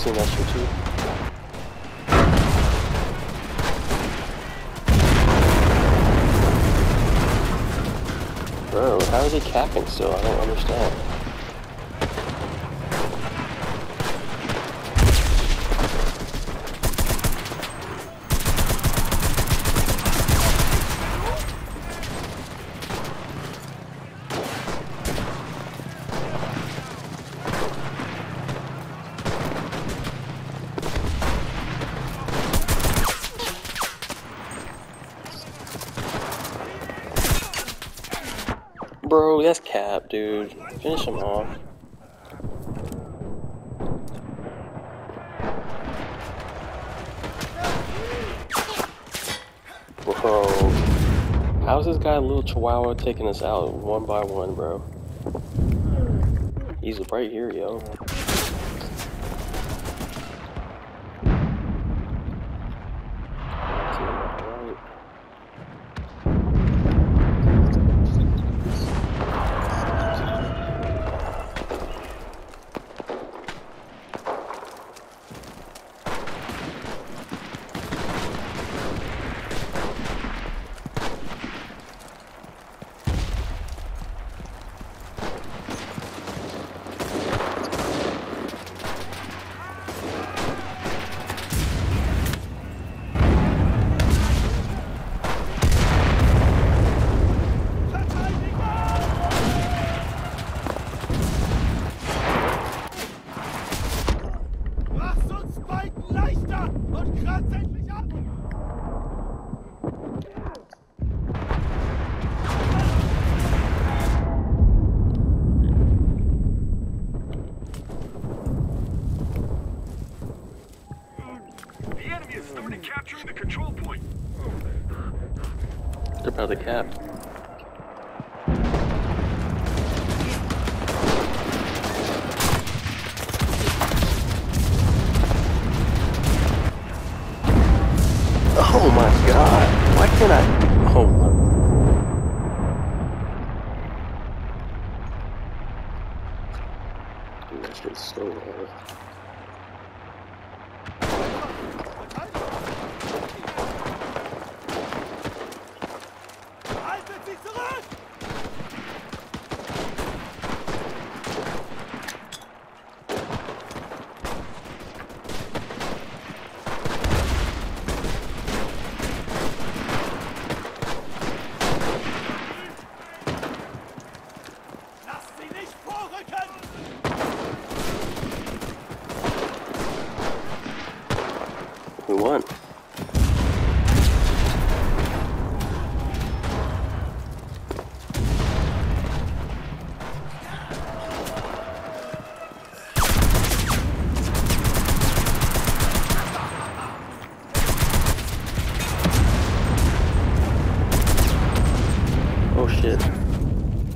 seen that shit too. Bro, how is he capping still? I don't understand. Bro, that's cap, dude. Finish him off. Bro. How's this guy, little chihuahua, taking us out one by one, bro? He's right here, yo. Right. Mach's uns beiden leichter und kratz endlich ab! The enemy has started capturing the control point. They're about to cap. God. Why can't I? Oh that shit's so hard. Who won? Oh shit.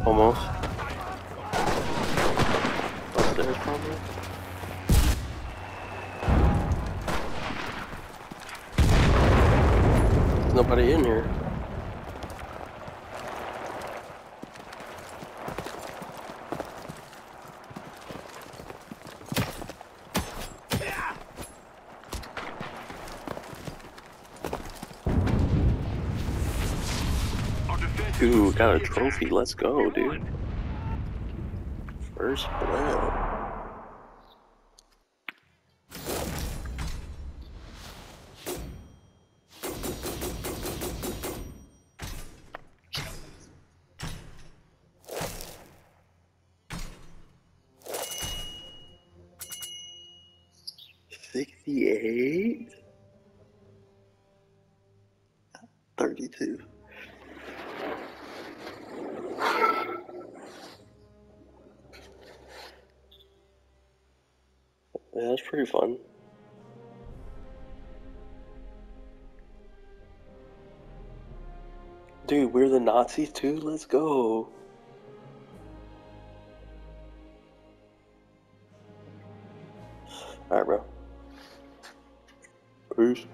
Almost. Nobody in here. Ooh, got a trophy. Let's go, dude. First blood. Sixty-eight. Thirty-two. Yeah, that's pretty fun. Dude, we're the Nazis too? Let's go. Alright, bro. Peace.